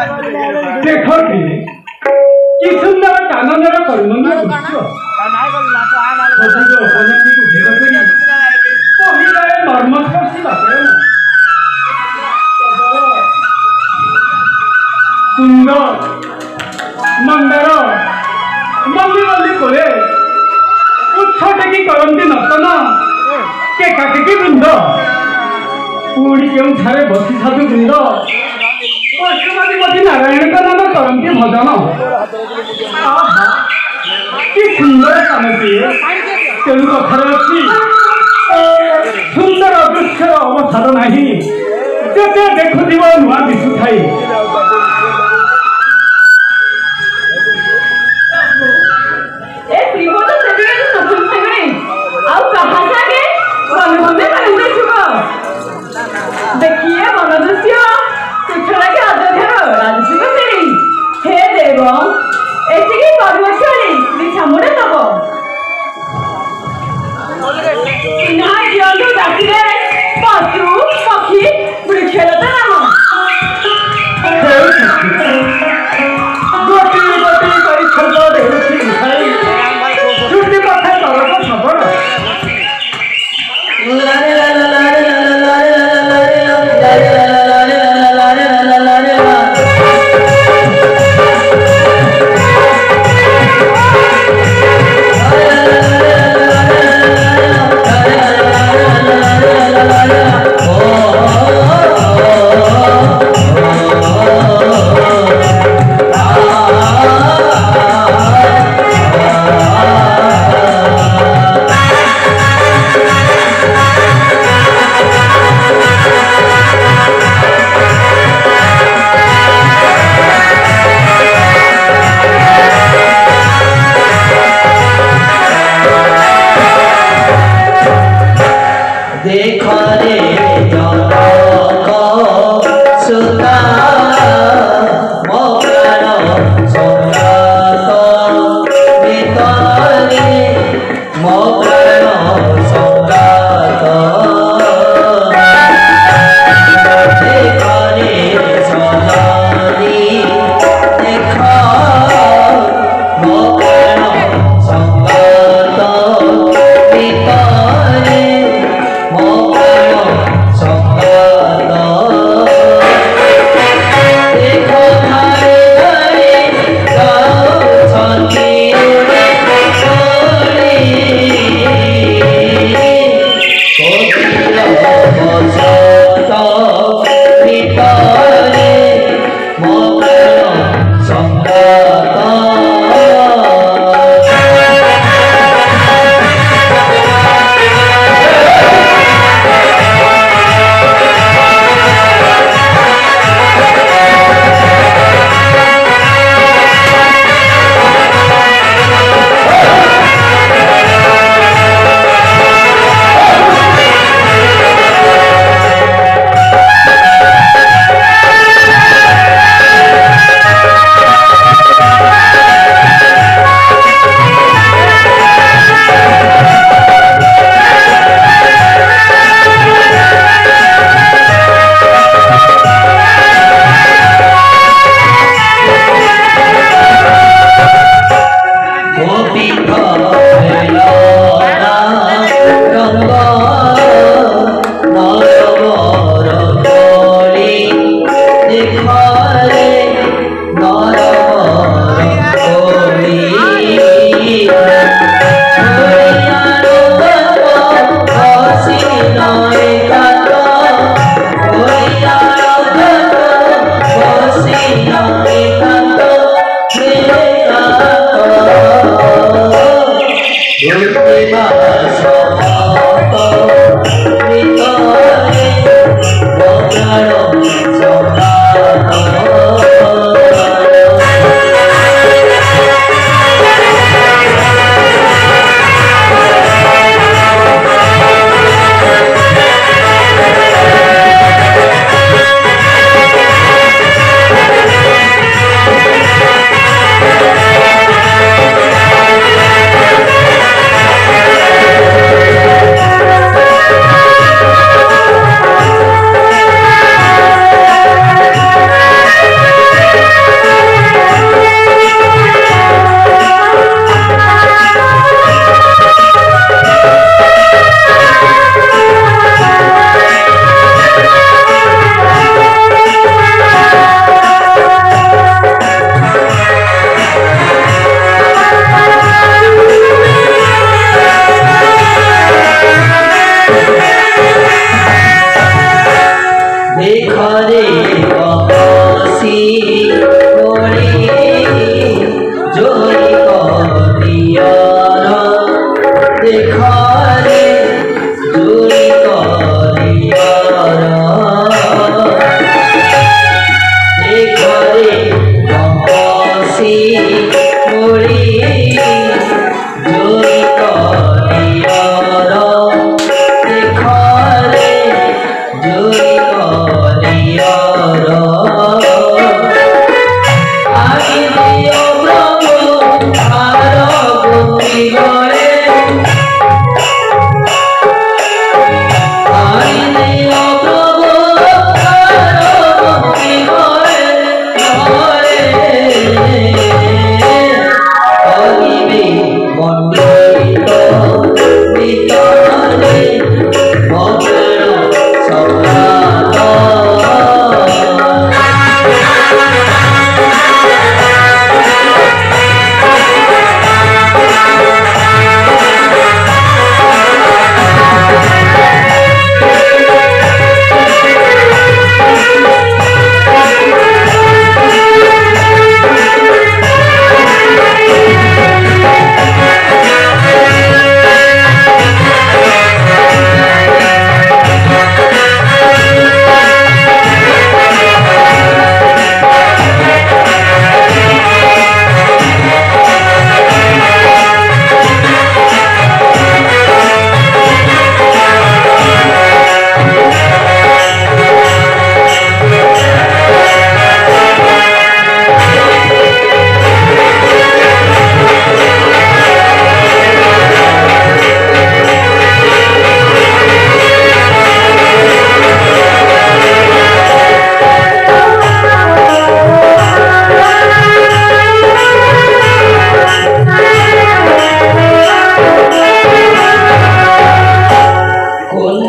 देखो किसम ना ताना मेरा कर्म ना कुछ तो जो होने की कुछ देखो कि तो ही लाये मर्मत का सी बात है सुंदर मंदर मल्ली मल्ली कोले উৎসটা কি করন্তি নর্তন কে কাকে কি বৃন্দ পুড়ি কেউঠারে বসি সাধু বৃন্দ ନାମ କରନ୍ତି ଭଜନ ଆହା କି ସୁନ୍ଦର ସ୍ଥାନଟିଏ ତେଣୁ କଥାରେ ଅଛି ସୁନ୍ଦର ଦୃଶ୍ୟର ଅବସାଦ ନାହିଁ ଯେତେ ଦେଖୁଥିବ ନୂଆ ଦିଶୁଥାଇ ଏ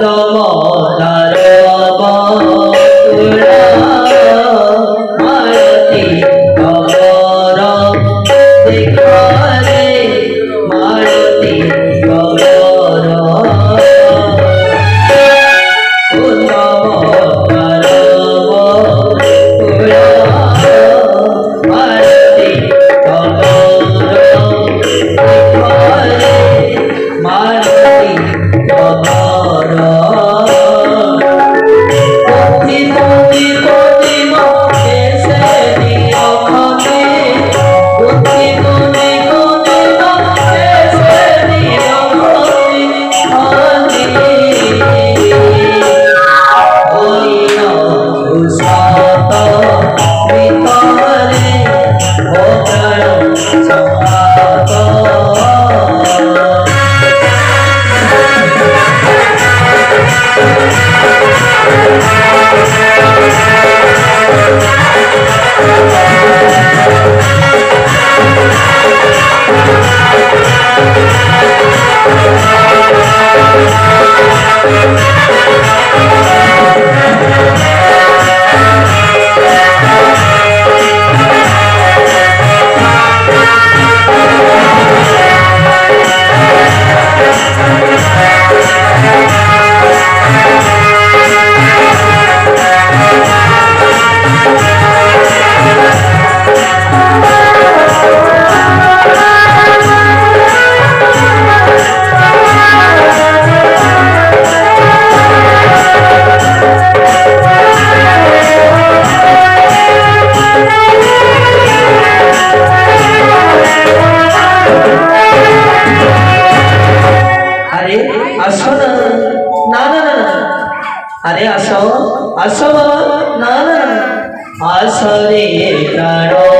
骄傲。नमन आसरे करो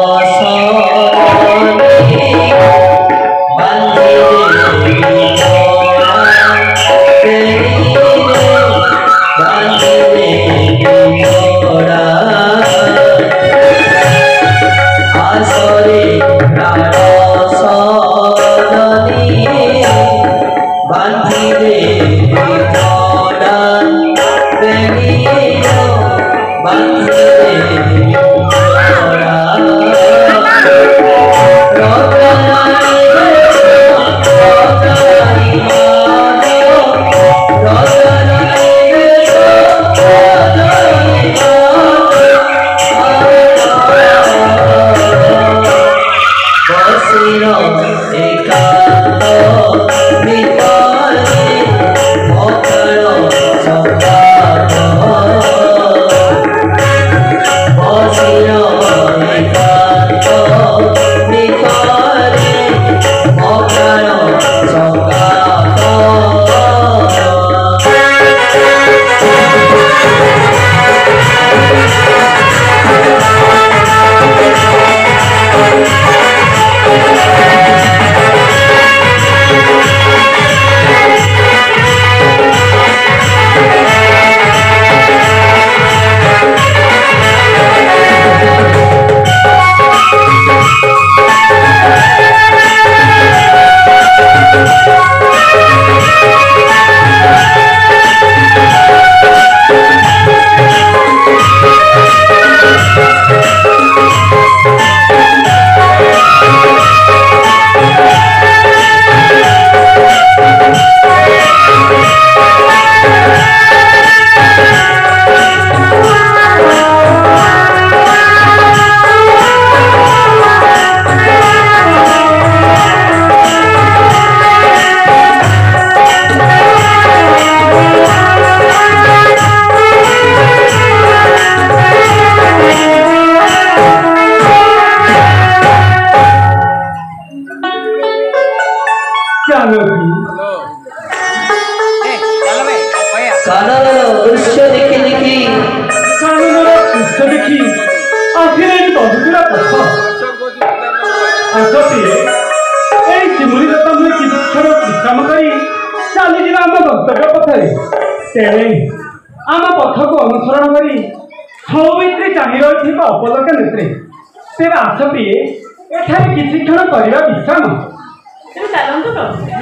ಜೊತೆಗೆ এই শিমুলি রতন কিচ্ছর বিশ্রাম করে চালিযা আম গন্তব্য পথরে। তেমনি আম পথক অনুসরণ করে, সৌমিত্রী চাহি রয়েছে অপলক নেত্রী। তেমন আসবে এখানে কিছুক্ষণ করা বিশ্রাম? চালন্ত প্রভু